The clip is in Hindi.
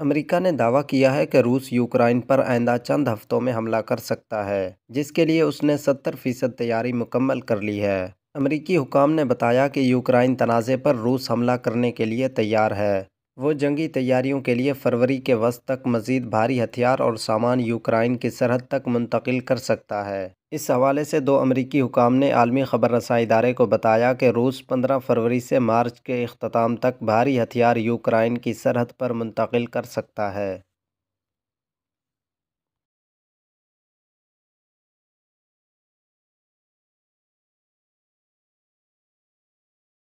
अमेरिका ने दावा किया है कि रूस यूक्रेन पर आइंदा चंद हफ्तों में हमला कर सकता है, जिसके लिए उसने 70 फ़ीसद तैयारी मुकम्मल कर ली है। अमरीकी हुकाम ने बताया कि यूक्रेन तनाज़े पर रूस हमला करने के लिए तैयार है। वो जंगी तैयारियों के लिए फरवरी के वस्त तक मज़ीद भारी हथियार और सामान यूक्रेन की सरहद तक मुंतकिल कर सकता है। इस हवाले से दो अमरीकी हुकाम ने आलमी खबर रसा इदारे को बताया कि रूस पंद्रह फरवरी से मार्च के अख्ताम तक भारी हथियार यूक्रेन की सरहद पर मुंतकिल कर सकता है।